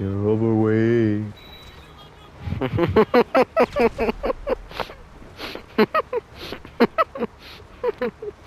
You're overweight.